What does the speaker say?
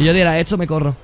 Si yo diera esto, me corro.